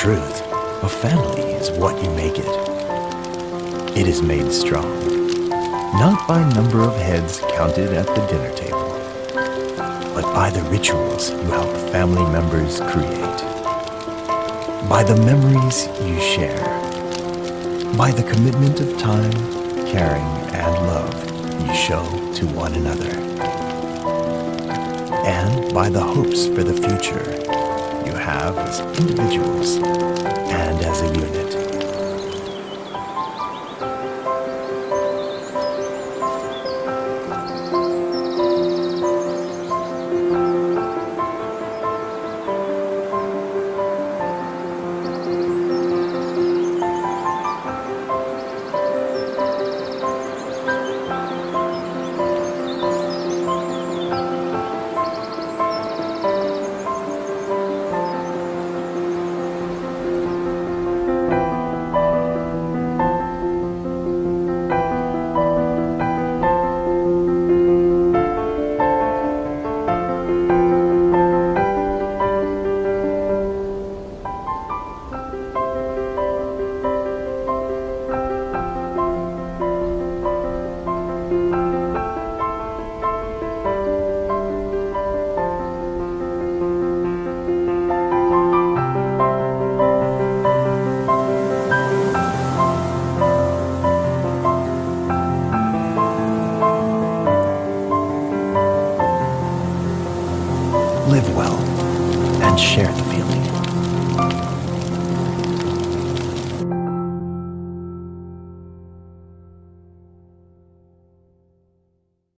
truth, a family is what you make it. It is made strong, not by number of heads counted at the dinner table, but by the rituals you help family members create, by the memories you share, by the commitment of time, caring, and love you show to one another, and by the hopes for the future have as individuals live well, and share the feeling.